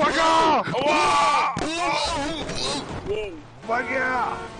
八嘎哇。哦哦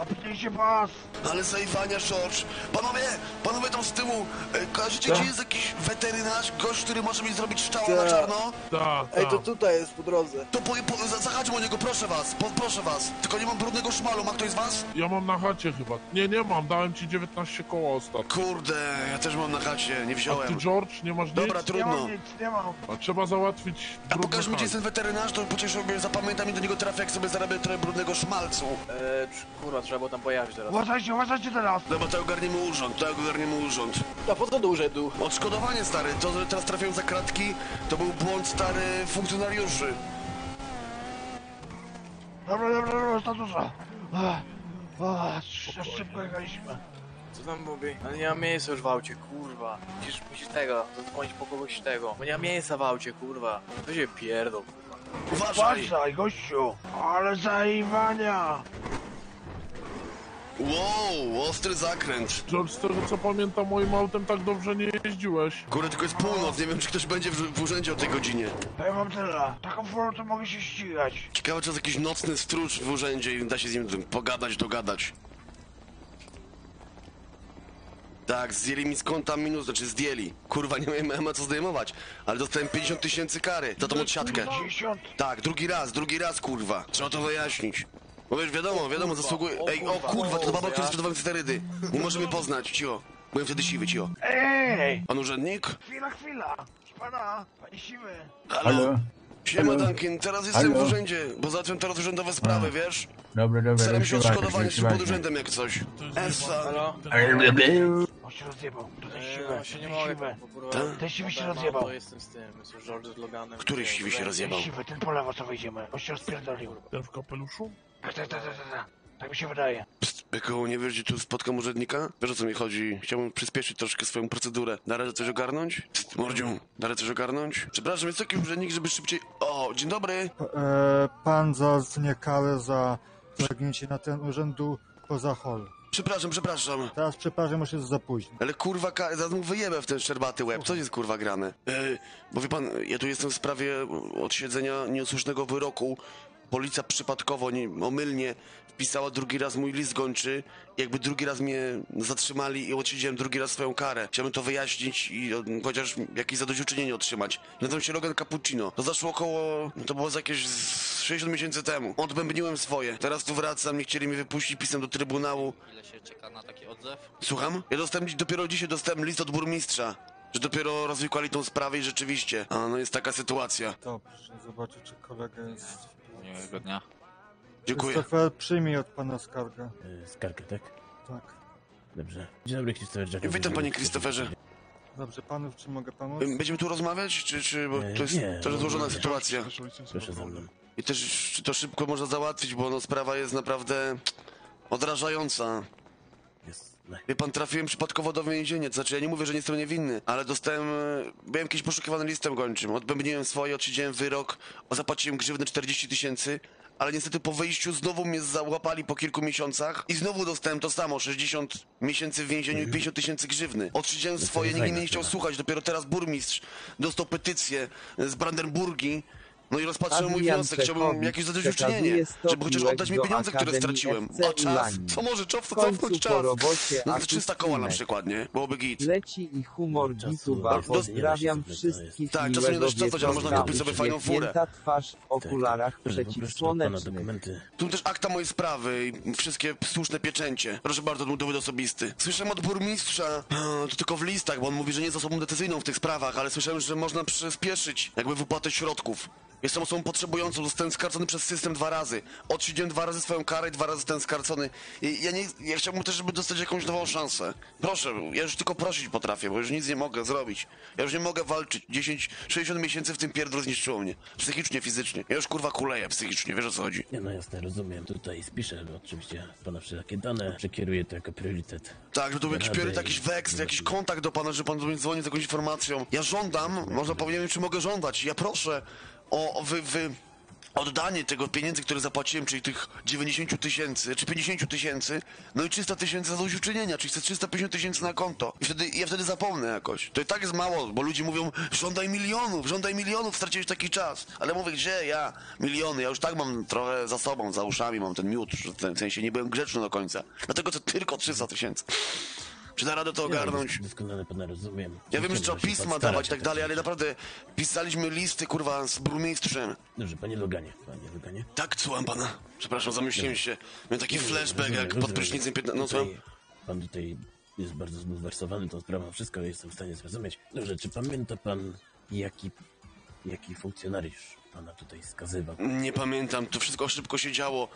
Uwaga! Zapnijcie pas! Ale zajwania, George. Panowie, panowie tam z tyłu. E, kojarzycie, gdzie jest jakiś weterynarz, gość, który może mi zrobić szczała na Tak. czarno? Da, Ej, to da. tutaj jest po drodze. To po, po, za- zahaczmy o niego, proszę was, po, proszę was. Tylko nie mam brudnego szmalu, ma ktoś z was? Ja mam na chacie chyba. Nie, nie mam, dałem ci 19 koła ostatnio. Kurde, ja też mam na chacie, nie A ty, wziąłem. George, nie masz Dobra, nic? trudno. nie mam. A trzeba załatwić A pokaż mi, gdzie jest ten weterynarz, to pocieszył mnie, zapamiętam i do niego trafię, jak sobie zarabię trochę brudnego szmalcu. Eee, kurwa, trzeba było tam pojechać teraz. Uważajcie, uważajcie teraz! Dobra, to ogarniemy urząd, to ogarniemy urząd. A po co do urzędu? Odszkodowanie, stary, to, że teraz trafiają za kratki, to był błąd, stary, funkcjonariuszy. Dobra, dobra, dobra, statusa. Ach, ach, sz- Szybko jechaliśmy. Co tam mówi? Ale nie ma miejsca już w aucie, kurwa. Musisz, musisz tego, zadzwonić po kogoś tego. Bo nie ma miejsca w aucie, kurwa. To się pierdol, kurwa. Uważaj! Uważaj, gościu! Ale zajwania! Wow, ostry zakręt. George, z tego co pamiętam, moim autem tak dobrze nie jeździłeś. Kurde, tylko jest północ, nie wiem, czy ktoś będzie w, w urzędzie o tej godzinie. To ja mam tyle. Taką furą to mogę się ścigać. Ciekawe, czy jest jakiś nocny stróż w urzędzie i da się z nim pogadać, dogadać. Tak, zdjęli mi z konta minus, znaczy zdjęli. Kurwa, nie miałem ma co zdejmować, ale dostałem 50 tysięcy kary za tą odsiadkę. 50. Tak, drugi raz, drugi raz, kurwa. Trzeba to wyjaśnić. Bo wiesz, wiadomo, wiadomo, zasługuje... Ej, o kurwa, to baba, która sprzedawałem sterydy. Nie możemy poznać, cicho. Byłem wtedy siwy, cicho. Ej! Pan urzędnik? Chwila, chwila! Pana, panie siwy! Halo? Siema, Duncan, teraz jestem w Halo? urzędzie, bo załatwiam teraz urzędowe sprawy, wiesz? Dobra, dobra, Staram się odszkodowanie czy pod urzędem jak coś. Esa. Halo? On się rozjebał. To ten Eee, siwy. no się nie ten mogę, siwy. kurwa... Tak? Ten siwy się Mam, rozjebał. To jestem z tym, jestem George z Loganem. Który siwy się rozjebał? Ten siwy, ten po lewo co wejdziemy. On się rozpierdolił. Ten w kapeluszu? Tak, tak, tak, tak, tak. Tak mi się wydaje. Psst, Byku, nie wiesz, gdzie tu spotkam urzędnika? Wiesz o co mi chodzi? Chciałbym przyspieszyć troszkę swoją procedurę. Da radę coś ogarnąć? Psst, Mordziu, da radę coś ogarnąć? Przepraszam, jest taki urzędnik, żeby szybciej... O, dzień dobry! E, pan zacznie karę za zagięcie na ten urzędu poza hol. Przepraszam, przepraszam. Teraz przepraszam, już jest za późno. Ale kurwa, ka- zaraz mu wyjebę w ten szczerbaty łeb. Co jest kurwa grane? E, bo wie pan, ja tu jestem w sprawie odsiedzenia nieosłusznego wyroku. Policja przypadkowo, nie, omylnie wpisała drugi raz mój list gończy. Jakby drugi raz mnie zatrzymali i odsiedziałem drugi raz swoją karę. Chciałbym to wyjaśnić i o, chociaż jakieś zadośćuczynienie otrzymać. Nazywam się Logan Cappuccino. To zaszło około, to było za jakieś z 60 miesięcy temu. Odbębniłem swoje. Teraz tu wracam, nie chcieli mnie wypuścić, pisem do Trybunału. Ile się czeka na taki odzew? Słucham? Ja dostałem dopiero dzisiaj dostałem list od burmistrza. Że dopiero rozwikłali tą sprawę i rzeczywiście. A no jest taka sytuacja. Dobrze, zobaczę, czy kolega jest... Miłego dnia. Dziękuję. Christopher, przyjmij od pana skargę. E, Skargę, tak? Tak. Dobrze. Dzień dobry, Christopher Jacob. Witam panie Christopherze. Dobrze, panów, czy mogę pomóc? Będziemy tu rozmawiać, czy, czy bo E, to jest, nie, to złożona nie. sytuacja. Proszę za mną. I też czy to szybko można załatwić, bo no sprawa jest naprawdę odrażająca. No. Wie pan, trafiłem przypadkowo do więzienia, to znaczy ja nie mówię, że nie jestem niewinny, ale dostałem, e, byłem kiedyś poszukiwany listem gończym, odbębniłem swoje, odsiedziałem wyrok, zapłaciłem grzywnę 40 tysięcy, ale niestety po wyjściu znowu mnie załapali po kilku miesiącach i znowu dostałem to samo, 60 miesięcy w więzieniu i 50 tysięcy grzywny. Odsiedziałem swoje, jest nikt mnie nie chciał sprawa. słuchać, dopiero teraz burmistrz dostał petycję z Brandenburgii, no i rozpatrzyłem mój wniosek, chciałbym jakieś zadośćuczynienie, żeby chociaż 100 oddać mi pieniądze, które straciłem. A czas? Co może końcu cofnąć czas? robocie No to 300 koła na przykład, nie? Byłoby git. Leci i humor jest, Pozdrawiam da się wszystkich Tak, czasem nie miłego dość czasu, ale można kupić sobie fajną furę. Twarz w okularach Tak, pana przeciwsłonecznych. Tu też akta mojej sprawy i wszystkie słuszne pieczęcie. Proszę bardzo, był dowód osobisty. Słyszałem od burmistrza, to tylko w listach, bo on mówi, że nie jest osobą decyzyjną w tych sprawach, ale słyszałem, że można przyspieszyć jakby wypłatę środków. Jestem osobą potrzebującą, zostałem skarcony przez system dwa razy. Odsiedziałem dwa razy swoją karę i dwa razy zostałem skarcony. I ja nie, ja chciałbym też, żeby dostać jakąś nową szansę. Proszę, ja już tylko prosić potrafię, bo już nic nie mogę zrobić. Ja już nie mogę walczyć. 10, 60 miesięcy w tym pierdol zniszczyło mnie. Psychicznie, fizycznie. Ja już kurwa kuleję psychicznie, wiesz o co chodzi. Nie no jasne, rozumiem. Tutaj spiszę oczywiście pana wszelakie dane. Przekieruję to jako priorytet. Tak, że tu jakiś priorytet, jakiś weks, jakiś kontakt do pana, że pan do mnie dzwoni z jakąś informacją. Ja żądam, można powiedzieć, czy mogę żądać. Ja proszę o, wy, wy, oddanie tego pieniędzy, które zapłaciłem, czyli tych 90 tysięcy, czy 50 tysięcy, no i 300 tysięcy zadośćuczynienia, czyli chcę 350 tysięcy na konto. I wtedy, ja wtedy zapomnę jakoś. To i tak jest mało, bo ludzie mówią, żądaj milionów, żądaj milionów, straciłeś taki czas. Ale mówię, gdzie ja? Miliony, ja już tak mam trochę za sobą, za uszami mam ten miód, w sensie nie byłem grzeczny do końca. Dlatego to tylko 300 tysięcy. Czy da radę to ogarnąć? Ja doskonale pana rozumiem. Ja wiem, że trzeba pisma dawać i tak dalej, ale naprawdę pisaliśmy listy, kurwa, z burmistrzem. Dobrze, panie Loganie, panie Loganie. Tak, słucham pana. Przepraszam, zamyśliłem się. Miałem taki flashback, jak pod prysznicem 15... No słucham? Pan tutaj jest bardzo zbulwersowany tą sprawą, wszystko jestem w stanie zrozumieć. Dobrze, czy pamięta pan, jaki, jaki funkcjonariusz pana tutaj skazywał? Nie pamiętam, to wszystko szybko się działo.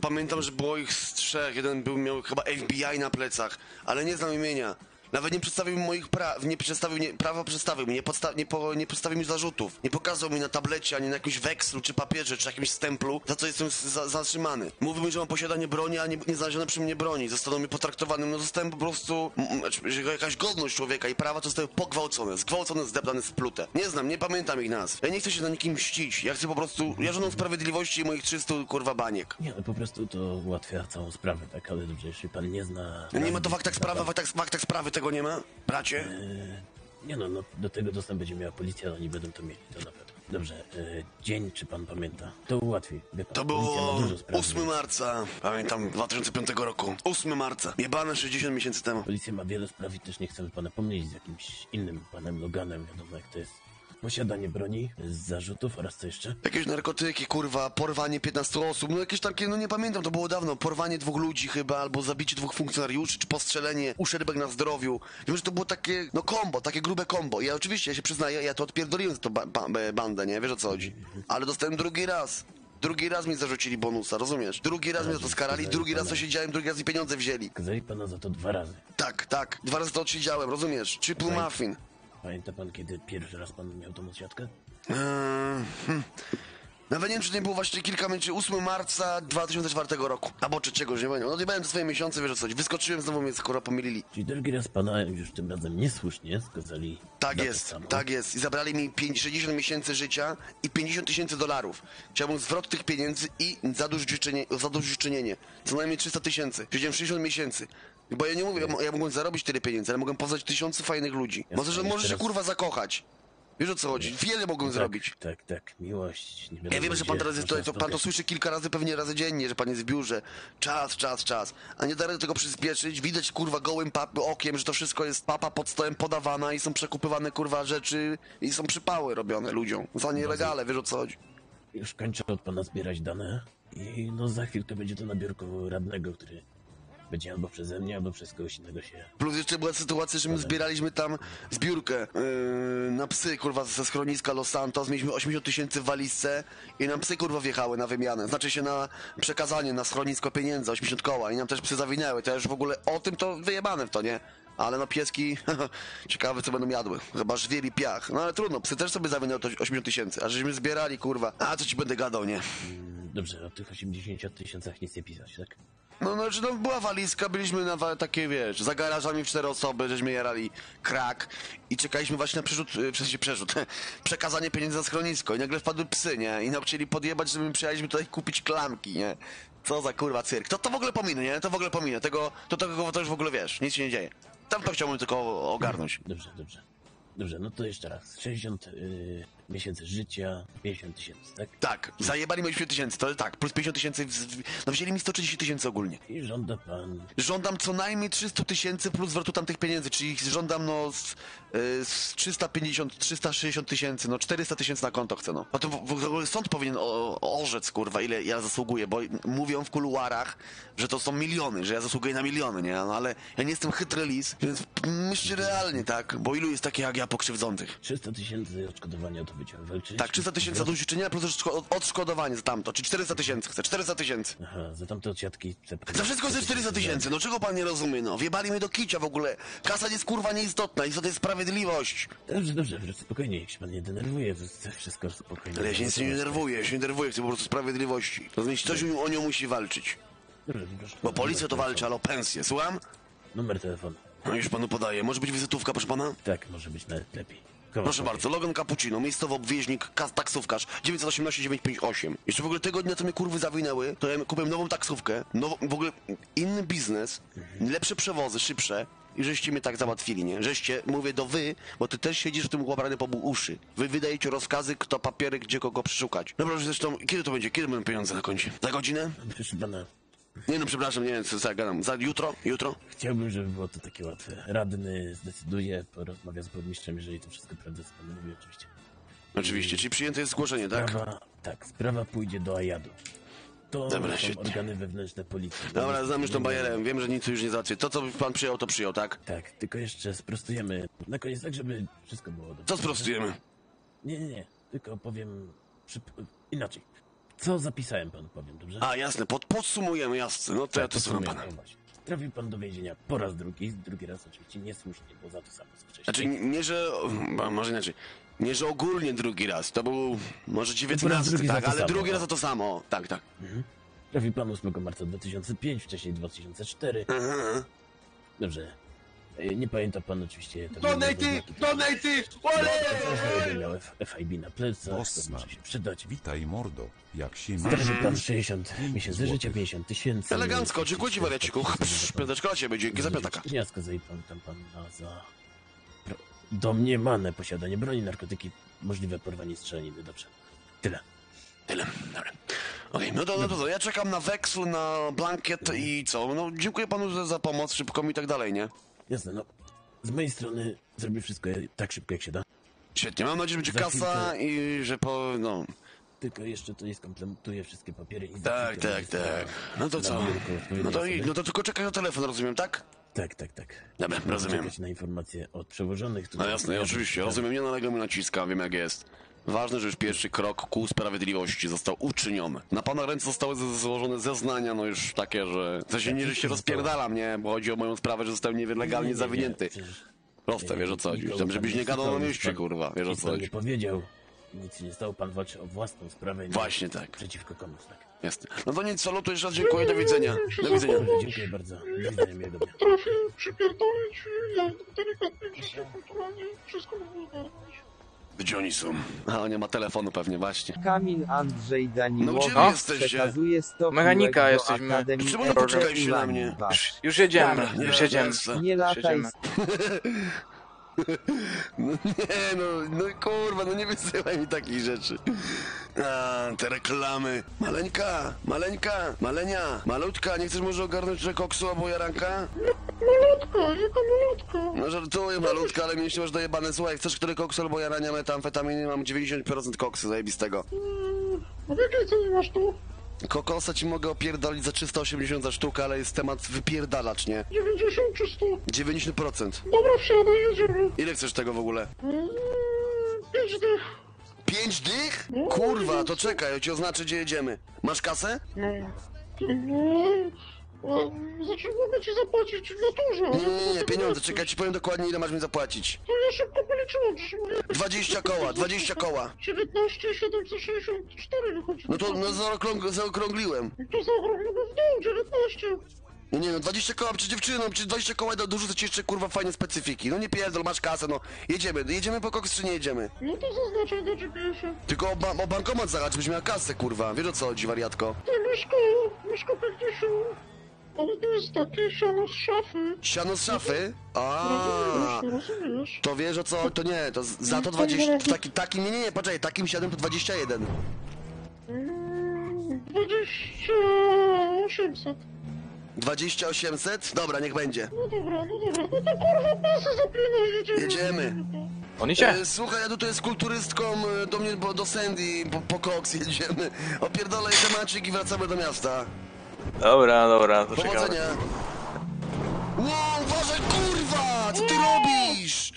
Pamiętam, że było ich z trzech. Jeden był, miał chyba FBI na plecach, ale nie znam imienia. Nawet nie przedstawił mi moich praw, nie przedstawił, nie, prawa przedstawił mi, nie, podsta- nie, po, nie przedstawił mi zarzutów. Nie pokazał mi na tablecie, ani na jakimś wekslu, czy papierze, czy jakimś stemplu, za co jestem za, zatrzymany. Mówił mi, że mam posiadanie broni, a nie, nie znaleziono przy mnie broni. Zostaną mi potraktowanym, no zostałem po prostu, m, m, znaczy, że jakaś godność człowieka i prawa zostały pogwałcone, zgwałcone, zdeptane, splute. Nie znam, nie pamiętam ich nazw. Ja nie chcę się na nikim mścić, ja chcę po prostu, ja żądam sprawiedliwości i moich 300 kurwa baniek. Nie, no po prostu to ułatwia całą sprawę, tak? Ale dobrze, jeśli pan nie zna... Nie ma to w aktach sprawy, w aktach, w aktach sprawy tego nie ma? Bracie? Nie no, no, do tego dostęp będzie miała policja, oni będą to mieli, to na pewno. Dobrze, e, dzień, czy pan pamięta? To ułatwi, pan, To było ma dużo spraw. 8 marca, pamiętam, 2005 roku. 8 marca. Jebane 60 miesięcy temu. Policja ma wiele spraw i też nie chcemy pana pomylić z jakimś innym panem Loganem, wiadomo jak to jest. Posiadanie broni, z zarzutów oraz co jeszcze? Jakieś narkotyki, kurwa, porwanie 15 osób, no jakieś takie, no nie pamiętam, to było dawno. Porwanie dwóch ludzi chyba, albo zabicie dwóch funkcjonariuszy, czy postrzelenie, uszczerbek na zdrowiu. Wiem, że to było takie, no kombo, takie grube kombo. Ja oczywiście, ja się przyznaję, ja to odpierdoliłem z to ba ba bandę, nie? Wiesz o co chodzi. Ale dostałem drugi raz. Drugi raz mi zarzucili bonusa, rozumiesz? Drugi raz mnie za to skarali, drugi raz to siedziałem, drugi raz mi pieniądze wzięli. Kazali pana za to dwa razy. Tak, tak, dwa razy to odsiedziałem, rozumiesz? Triple muffin. Pamięta pan, kiedy pierwszy raz pan miał tą odsiadkę? Eee, hmm. Nawet nie wiem, czy to nie było właśnie kilka miesięcy, 8 marca 2004 roku. Albo trzeciego, już nie pamiętam. No nie te swoje miesiące, wiesz o co chodzi. Wyskoczyłem, znowu mnie skoro pomylili. Czyli drugi raz pana już tym razem niesłusznie skazali Tak jest, tak jest. I zabrali mi 5, 60 miesięcy życia i 50 tysięcy dolarów. Chciałbym zwrot tych pieniędzy i zadośćuczynienie, zadośćuczynienie. Co najmniej 300 tysięcy. Siedziałem 60 miesięcy. Bo ja nie mówię, ja, ja mogłem zarobić tyle pieniędzy, ale mogłem poznać tysiące fajnych ludzi. Może, że możesz się teraz- kurwa zakochać. Wiesz o co chodzi? Wiele mogłem tak, zrobić. Tak, tak, miłość. Nie Ja wiem, że pan teraz jest tutaj, to pan to słyszy kilka razy, pewnie razy dziennie, że pan jest w biurze. Czas, czas, czas. A nie da rady tego przyspieszyć. Widać, kurwa, gołym okiem, że to wszystko jest papa pod stołem podawana i są przekupywane, kurwa, rzeczy i są przypały robione ludziom. Za nielegalne, wiesz o co chodzi. Już kończę od pana zbierać dane i no za chwilkę będzie to na biurku radnego, który będzie albo przeze mnie, albo przez kogoś innego się... Plus jeszcze była sytuacja, że my zbieraliśmy tam zbiórkę yy, na psy, kurwa, ze schroniska Los Santos. Mieliśmy 80 tysięcy w walizce i nam psy, kurwa, wjechały na wymianę. Znaczy się na przekazanie na schronisko pieniędzy, 80 koła i nam też psy zawinęły. To ja już w ogóle o tym to wyjebane w to, nie? Ale no pieski, ciekawe co będą jadły. Chyba żwier i piach. No ale trudno, psy też sobie zawinęły to 80 tysięcy. A żeśmy zbierali, kurwa. A co ci będę gadał, nie? Mm, Dobrze, o tych 80 tysiącach nic nie pisać, tak? No, no, znaczy, no, była walizka, byliśmy na takie, wiesz, za garażami w cztery osoby, żeśmy jarali krak i czekaliśmy właśnie na przerzut, y, w sensie przerzut, przekazanie pieniędzy za schronisko i nagle wpadły psy, nie? I nam chcieli podjebać, żeby my przyjechaliśmy tutaj kupić klamki, nie? Co za kurwa cyrk. To, to w ogóle pominę, nie? To w ogóle pominę. Tego, to, tego to już w ogóle wiesz, nic się nie dzieje. Tam to chciałbym tylko ogarnąć. Dobrze, dobrze. Dobrze, no to jeszcze raz. 60 y, miesięcy życia, 50 tysięcy, tak? Tak, zajebali mi 80 tysięcy, to tak, plus 50 tysięcy, no wzięli mi 130 tysięcy ogólnie. I żąda pan... Żądam co najmniej 300 tysięcy plus zwrotu tamtych pieniędzy, czyli żądam no z, y, z 350, 360 tysięcy, no 400 tysięcy na konto chcę, no. Potem w, w ogóle sąd powinien o, orzec, kurwa, ile ja zasługuję, bo mówią w kuluarach, że to są miliony, że ja zasługuję na miliony, nie? No ale ja nie jestem chytry lis, więc myślę realnie, tak? Bo ilu jest takich jak ja pokrzywdzących? 300 tysięcy odszkodowania to walczyć. Tak, 300 tysięcy zadośćuczynienia plus odszko- odszkodowanie za tamto, czyli 400 tysięcy chcę, 400 tysięcy. Aha, za tamte odsiadki... Za wszystko ze 400 tysięcy, no czego pan nie rozumie, no? Wjebali mnie do kicia w ogóle. Kasa jest kurwa nieistotna, istotna jest sprawiedliwość. Dobrze, dobrze, dobrze, spokojnie, niech się pan nie denerwuje, wszystko spokojnie. Ale ja się nic nie denerwuję, ja się nie denerwuję, chcę po prostu sprawiedliwości. Rozumiecie, ktoś o nią musi walczyć. Dobrze, proszę Bo policja to walczy, ale o pensję, słucham? Numer telefonu. No już panu podaję, może być wizytówka, proszę pana? Tak, może być nawet lepiej. Proszę bardzo, Logan Cappuccino, miejscowy obwieźnik, kas- taksówkarz, 918-958. Jeszcze w ogóle tego dnia, co mnie kurwy zawinęły, to ja kupiłem nową taksówkę, nową, w ogóle inny biznes, lepsze przewozy, szybsze. I żeście mnie tak załatwili, nie? Żeście, mówię do wy, bo ty też siedzisz w tym łabrany po uszy. Wy wydajecie rozkazy, kto papiery, gdzie kogo przeszukać. Dobra, zresztą, kiedy to będzie? Kiedy będą pieniądze na koncie? Za godzinę? Proszę pana, Nie no, przepraszam, nie wiem, co co ja gadam. Za jutro? Jutro? chciałbym, żeby było to takie łatwe. Radny zdecyduje, porozmawia z burmistrzem, jeżeli to wszystko prawda, pan mówi oczywiście. Oczywiście, czyli przyjęte jest zgłoszenie, tak? Sprawa, tak, sprawa pójdzie do Ajadu. To Dobra, są świetnie. organy wewnętrzne policji. Dobra, znam już tą bajerę, wiem, że nic już nie załatwię. To, co pan przyjął, to przyjął, tak? Tak, tylko jeszcze sprostujemy na koniec, tak żeby wszystko było dobrze. Co sprostujemy? Nie, nie, nie, tylko powiem inaczej. Co zapisałem panu, powiem, dobrze? A, jasne, pod, podsumujemy, jasne. No to ja to słucham pana. o właśnie. Trafił pan do więzienia po raz drugi, drugi raz oczywiście niesłusznie, bo za to samo co wcześniej. Znaczy, nie, że... Może inaczej. Nie, że ogólnie drugi raz. To był może Po raz dziewiętnasty, drugi za tak? Ale samo, drugi o. raz za to samo. Tak, tak. Trafił pan 8 marca 2005, wcześniej 2004. Aha. Dobrze. E, Nie pamięta pan oczywiście... tego Donaty! Donaty! Ole! Będę miał F- FIB na plecach, to może się przydać. Witaj mordo, jak się masz? pan 60 miesięcy życia, 50 tysięcy. Elegancko, dziękuję ci, wariaciku. Psz, Piąteczka dla ciebie, dzięki za piątaka. Gniazdko zajmę tam pan na za pro- domniemane posiadanie broni, narkotyki, możliwe porwanie strzelaniny. Dobrze. Tyle. Tyle, dobra. Okej, no to, no to co, ja czekam na weksl, na blankiet i co? No, dziękuję panu za, za pomoc, szybko i tak dalej, nie? Jasne, no. Z mojej strony zrobię wszystko tak szybko jak się da. Świetnie, mam nadzieję, że będzie Za kasa chwilkę- i że po, no... Tylko jeszcze to skomplementuję wszystkie papiery i za Tak, chwilkę tak, tak. No to na co? biurku odpowiedniej No to, i- osoby. no to tylko czekaj na telefon, rozumiem, tak? Tak, tak, tak. Dobra, rozumiem. czekać na informacje od przełożonych. No jasne, ja oczywiście, rozumiem, nie nalegam i naciskam, wiem jak jest. Ważne, że już pierwszy krok ku sprawiedliwości został uczyniony. Na pana ręce zostały złożone zeznania, no już takie, że... W sensie nie, że się rozpierdalam, nie? Bo chodzi o moją sprawę, że zostałem nielegalnie zawinięty. Proste, wiesz o co chodzi. Tam, żebyś nie gadał na mieście, kurwa, wiesz o co Pan nie chodzi. powiedział. Nic nie stało, pan walczy o własną sprawę. Nie Właśnie tak. Przeciwko komuś, tak. Jasne. No to nic, salutu, jeszcze raz dziękuję, do widzenia. Do widzenia. Dobrze, dziękuję bardzo. Do widzenia, miłego dnia. Trafię przypierdolić, ja delikatnie, kulturalnie, wszystko mogę ogarnąć. Gdzie oni są? A, nie ma telefonu pewnie, właśnie. Kamil Andrzej No gdzie wy jesteście? przekazuje 100 Mechanika piłek jesteśmy. Akademii Czemu nie poczekaliście na mnie? Już, już jedziemy, Dobra, nie, już jedziemy. jasne. Nie lataj Siedzimy. No nie, no, no kurwa, no nie wysyłaj mi takich rzeczy. A, te reklamy. Maleńka, maleńka, malenia, malutka, nie chcesz może ogarnąć trochę koksu albo jaranka? Malutka, jaka malutka. No żartuję, malutka, ale mieliście masz dojebane. Słuchaj, chcesz który koksu albo jarania metamfetaminy? Mam 90% koksu zajebistego. A w jakiej cenie masz tu? Kokosa ci mogę opierdolić za 380 za sztukę, ale jest temat wypierdalacz, nie? 90 czy 100? 90%. Dobra, wsiadaj, jedziemy. Ile chcesz tego w ogóle? Mm, Pięć dych. Pięć dych? Kurwa, to czekaj, ja ci oznaczę, gdzie jedziemy. Masz kasę? No. No, e, znaczy mogę ci zapłacić w naturze. Nie, nie, nie, pieniądze, czekaj, ci powiem dokładnie, ile masz mi zapłacić. To ja szybko policzyłem, że mówię 20 koła, 20 koła. 19 764 wychodzi. No to no, zaokrąg zaokrągliłem. To zaokrąglimy w dół, 19. No nie no, 20 koła przed dziewczyną, przecież 20 koła do dorzucę ci jeszcze kurwa fajne specyfiki. No nie pierdol, masz kasę, no. Jedziemy, jedziemy po koks czy nie jedziemy? No to zaznaczaj na GPS-ie. Tylko o, ba o bankomat zahacz, byś miała kasę, kurwa. Wiesz o co chodzi, wariatko? Ty, Mieszko, Mieszko 50. Ale to jest takie siano z szafy. Siano z szafy? A, Rozumiesz, rozumiesz. to wiesz o co, to nie, to z- za to 20, taki, taki, nie, nie, nie, poczekaj, takim siadem to 21. Mm, 20 800. 2800? Dobra, niech będzie. No dobra, no dobra. No to kurwa pasy zapinaj, jedziemy. Jedziemy. On idzie? E, słuchaj, ja tu tutaj z kulturystką e, do mnie, bo do Sandy, po, po koks jedziemy. Opierdolę temacik i wracamy do miasta. Dobra, dobra, to czekamy. Powodzenia. Wow, uważaj, kurwa! Co ty robisz?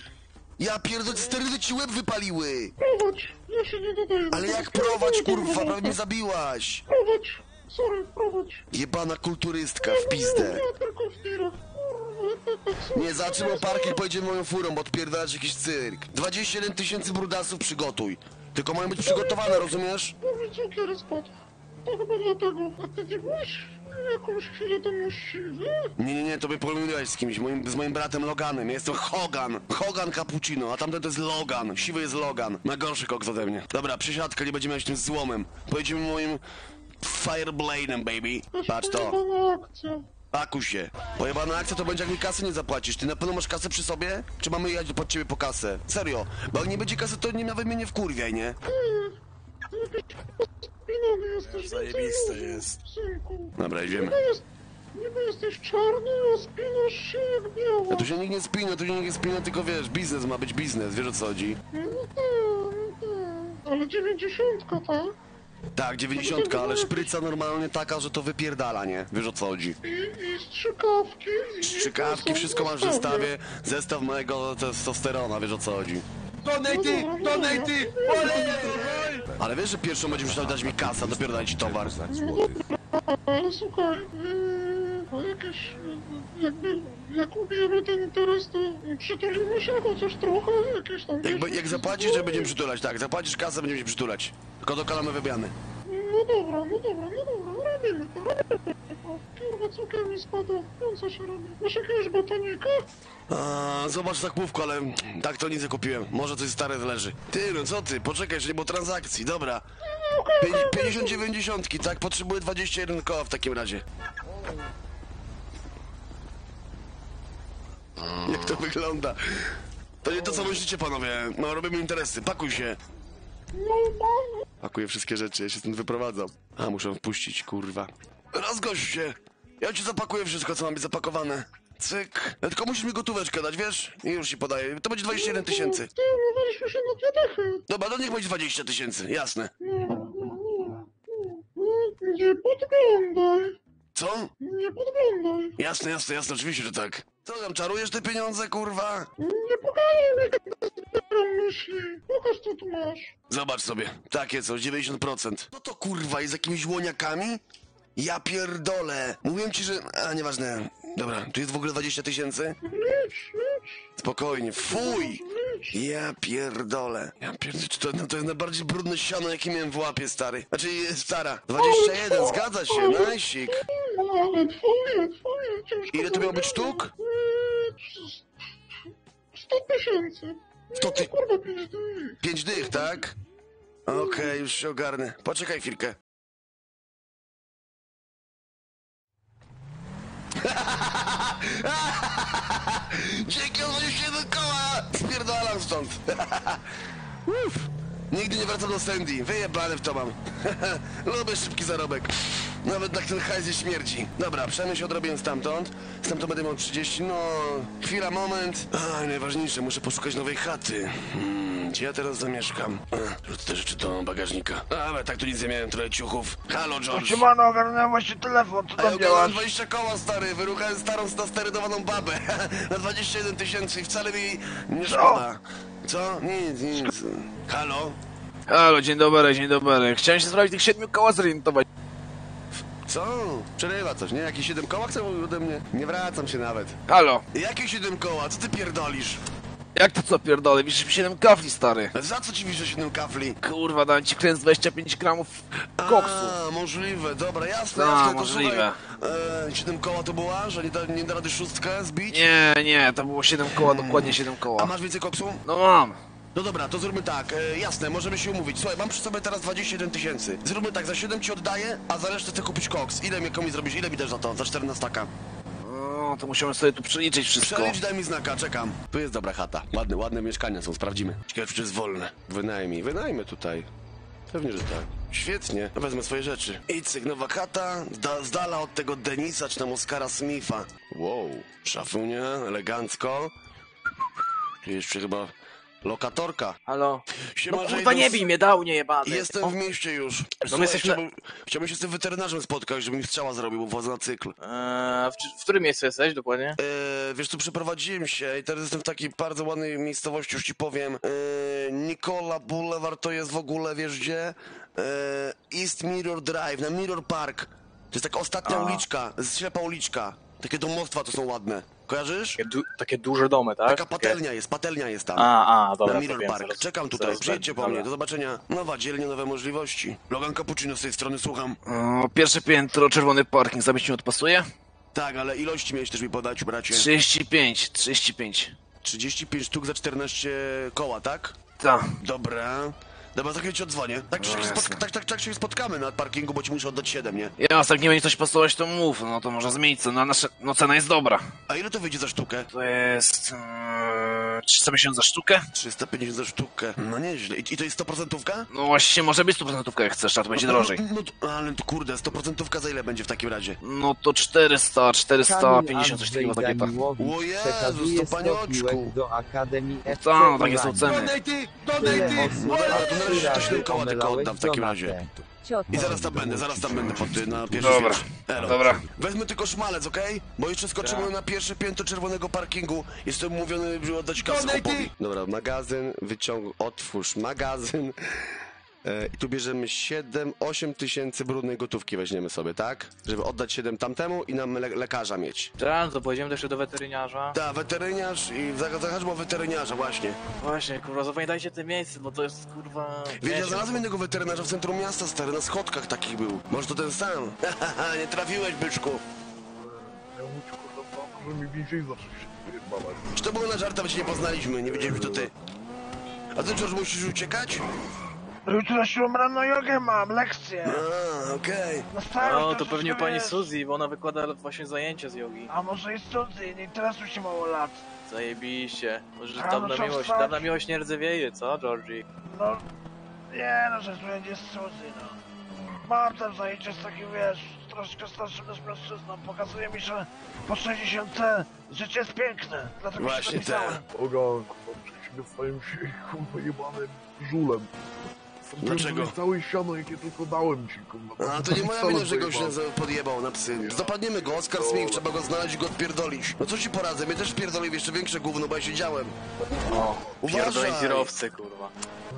Ja pierdolę, sterydy ci łeb wypaliły. Prowadź, ja się nie dodaję. Ale jak prowadź, kurwa, prawie mnie zabiłaś. Prowadź, sorry, prowadź. Jebana kulturystka w pizdę. Ja tylko w tirach. Nie, zatrzymał parking, pojedziemy moją furą, bo odpierdalać jakiś cyrk. 21 tysięcy brudasów przygotuj. Tylko mają być przygotowane, rozumiesz? Mówi cukier spadł. Chyba dlatego. A ty nie byłeś? jakąś na siłę? Nie, nie, nie, to by pomyliłeś z kimś, moim, z moim bratem Loganem. Ja jestem Hogan. Hogan Cappuccino, a tamten to jest Logan. Siwy jest Logan. Ma gorszy koks ode mnie. Dobra, przysiadka, nie będziemy mieć tym złomem. Pojedziemy moim Fireblade'em, baby. Patrz to. Pakuj się. Pojebana akcja to będzie jak mi kasy nie zapłacisz. Ty na pewno masz kasę przy sobie? Czy mamy jechać pod ciebie po kasę? Serio. Bo jak nie będzie kasy, to nie nawet mnie nie wkurwiaj, nie? Spinany jesteś. Zajebiste jest. Dobra, idziemy. Niby, jest, niby jesteś czarny, a spinasz się jak A biała. tu się nikt nie spina, tu się nikt nie spina, tylko wiesz, biznes ma być biznes, wiesz o co chodzi? No tak, no tak. Ale dziewięćdziesiątka, tak? Tak, 90, ale szpryca normalnie taka, że to wypierdala, nie? Wiesz o co chodzi? I, i strzykawki. i- Strzykawki, wszystko masz w zestawie, zestaw mojego testosterona, wiesz o co chodzi? Donaty! Donaty! Olej! Ale wiesz, że pierwszą będziesz musiał dać mi kasa, dopiero dać ci towar. Ale słuchaj, yy, bo jakieś, yy, jakby, jak ubijemy ten interes, to przytulimy się chociaż trochę, jakieś tam... Jak, wiesz, jak zapłacisz, to będziemy przytulać, tak, zapłacisz kasę, będziemy się przytulać. Tylko dokalamy wybiany. No dobra, no dobra, no dobra, robimy to, robimy to. Kurwa, cukier mi spada, no co się robi? Masz jakiegoś botanika? A, zobacz zakupówkę, ale tak to nic nie kupiłem. Może coś stare leży. Ty, no co ty, poczekaj, że nie było transakcji, dobra. Pię- 50-90, tak, potrzebuję 21 koła w takim razie. Jak to wygląda? To nie to, co myślicie, panowie. No, robimy interesy, pakuj się. No, no, Pakuję wszystkie rzeczy, ja się stąd wyprowadzam. A, muszę wpuścić, kurwa. Rozgość się! Ja ci zapakuję wszystko, co mam być zapakowane. Cyk. Ja tylko musisz mi gotóweczkę dać, wiesz? I już ci podaję. To będzie 21 tysięcy. ty, umówiliśmy się na dychy. Dobra, to niech będzie 20 tysięcy, jasne. Nie, nie, nie, nie, podglądaj, Co? nie podglądaj. Jasne, jasne, jasne, oczywiście, że tak. Co tam, czarujesz te pieniądze, kurwa? Nie pokażę, jak zbieram myśli. Pokaż, co tu masz. Zobacz sobie, takie coś, 90%. No to kurwa, jest z jakimiś łoniakami? Ja pierdolę. Mówiłem ci, że... A, nieważne. Dobra, tu jest w ogóle 20 tysięcy? Spokojnie, fuj! Ja pierdolę. Ja pierdolę, to, no, to jest najbardziej brudne siano, jakie miałem w łapie, stary. Znaczy, e, stara. 21, zgadza się, najsik. Ile to miało być sztuk? Eee, 100 tysięcy. Sto ty- Kurwa, pięć dni. Pięć dych, tak? Okej, już się ogarnę. Poczekaj chwilkę. Dzięki, on 21 koła! Spierdalam stąd. Uff. Nigdy nie wracam do Sandy. Wyjebany w to mam. Lubię szybki zarobek. Nawet jak ten hajs śmierci. Dobra, przemyśl się odrobię stamtąd. Stamtąd będę miał 30, no... Chwila, moment. A, najważniejsze, muszę poszukać nowej chaty. Hmm, gdzie ja teraz zamieszkam? Ech, Rzucę te rzeczy do bagażnika. Ale tak tu nic nie miałem, trochę ciuchów. Halo, George. Siemano, ogarnąłem właśnie telefon, co A ja tam działasz? 20 koła, stary. Wyruchałem starą, nasterydowaną babę. Na 21 tysięcy i wcale mi nie szkoda. Co? Nic, nic. Halo? Halo, dzień dobry, dzień dobry. Chciałem się sprawdzić tych siedmiu koła zorientować. Co? Przerywa coś, nie? Jakieś 7 koła chcą ode mnie? Nie wracam się nawet. Halo, Jakie 7 koła? Co ty pierdolisz? Jak to co pierdolę? Widzisz mi 7 kafli, stary. Za co ci wiszę 7 kafli? Kurwa, dałem ci kręc 25 gramów koksu. A, możliwe, dobra, jasne, A, jasne, to możliwe. słuchaj. E, 7 koła to była, że nie da, nie da rady szóstkę zbić? Nie, nie, to było 7 koła, dokładnie 7 A koła. masz więcej koksu? No mam. No dobra, to zróbmy tak, e, jasne, możemy się umówić. Słuchaj, mam przy sobie teraz 21 tysięcy. Zróbmy tak, za 7 ci oddaję, a za resztę chcę kupić koks. Ile mi komuś zrobisz? Ile mi dasz za to? Za 14 taka. No, to musimy sobie tu przeliczyć wszystko. Przelicz, daj mi znaka, czekam. Tu jest dobra chata. Ładne, ładne mieszkania są, sprawdzimy. Ciekawe, czy jest wolne. Wynajmij, wynajmy tutaj. Pewnie, że tak. Świetnie, wezmę swoje rzeczy. I cyk, nowa chata, da, z dala od tego Denisa czy tam Oskara Smitha. Wow, szafunia, elegancko. Jeszcze chyba lokatorka. Halo? Siema, No kurwa, nie bij mnie, dał, nie jebany. Jestem O, w mieście już. No Słuchaj, my jesteśmy- chciałbym, chciałbym się z tym weterynarzem spotkać, żeby mi strzała zrobił, bo wchodzę na cykl. Eee, w, w którym miejscu jesteś dokładnie? E, wiesz, tu przeprowadziłem się i teraz jestem w takiej bardzo ładnej miejscowości, już ci powiem. E, Nicola Boulevard to jest w ogóle, wiesz gdzie? E, East Mirror Drive, na Mirror Park. To jest taka ostatnia A. uliczka, ślepa uliczka. Takie domostwa to są ładne. Kojarzysz? Takie, du takie duże domy, tak? Taka Takie- patelnia jest, patelnia jest tam. A, a, dobra, na Mirror wiem, Park. zaraz- Czekam tutaj, zaraz przyjedźcie po mnie. Do zobaczenia. Nowa dzielnia, nowe możliwości. Logan Cappuccino z tej strony, słucham. O, pierwsze piętro, czerwony parking, za mi odpasuje? Tak, ale ilości miałeś też mi podać, bracie. 35, 35. 35 sztuk za 14 koła, tak? Ta. Dobra. Dobra, za chwilę ci odzwonię. Tak czy siak się jasne. spotka- tak, tak, tak się spotkamy na parkingu, bo ci muszę oddać 7, nie? Ja, jak nie będzie coś pasować, to mów, no to może zmienić cenę, nasza, no cena jest dobra. A ile to wyjdzie za sztukę? To jest... Yy, 350 za sztukę? 350 za sztukę. No nieźle. I, i to jest 100%? No właśnie, może być 100% jak chcesz, a to będzie drożej. No, no, to- ale to kurde, 100% za ile będzie w takim razie? No to 400, 450, Kamil coś takiego pakieta. O Jezus, to 100 panioczku. piłek do Akademii FC Tak, no takie są ceny. Donaty, Tyle osób No to razy to 7 koła tylko omelałeś oddam w takim razie. I zaraz tam będę, zaraz tam będę pod, na pierwszy Dobra, piętro. Elo. dobra. Wezmę tylko szmalec, okej? Bo jeszcze skoczymy na pierwsze piętro czerwonego parkingu. Jestem umówiony, żeby oddać kasę chłopowi. Dobra, magazyn, wyciąg, otwórz magazyn. E, I tu bierzemy 7-8 tysięcy brudnej gotówki weźmiemy sobie, tak? Żeby oddać 7 tamtemu i nam le lekarza mieć. Tak, to pojedziemy też jeszcze do weteryniarza. Da, weteryniarz i zah- zahaczmy o weteryniarza, właśnie. Właśnie, kurwa, zapamiętajcie te miejsce, bo to jest, kurwa... Wiesz, ja wiecie, znalazłem jednego weterynarza w centrum miasta, stary, na schodkach takich był. Może to ten sam? Haha, nie trafiłeś, byczku. Że mi więcej zacząć się. Czy to było na żarta, bo cię nie poznaliśmy, nie wiedzieliśmy, że to ty. A ty, George, musisz uciekać? Jutro się rano jogę mam, lekcję. A, okej. Na stałe No, to pewnie pani. Suzy, bo ona wykłada właśnie zajęcia z jogi. A może jest cudzy, nie interesuj się mało lat. Zajebiście. Może Rano dawna miłość, wstać. dawna miłość nie rdzewieje, co, Georgie? No, nie no, że tu będzie z cudzy, no. Mam tam zajęcie z takim, wiesz, troszkę starszym niż mężczyzną. Pokazuje mi, że po 60 życie jest piękne. Dlatego Właśnie się napisałem. tak. Oga, kurwa, przecież nie stałem się, kurwa, jebanym żulem. Dlaczego? Całe siano, jakie tylko dałem ci, kurwa. A, to nie moja wina, że go pojebałem. się za- podjebał na psy. Zapadniemy go, Oscar Smith, trzeba go znaleźć i go odpierdolić. No co ci poradzę, mnie też wpierdolił jeszcze większe gówno, bo ja siedziałem. O, Uważaj. pierdoleń tirowcy, kurwa.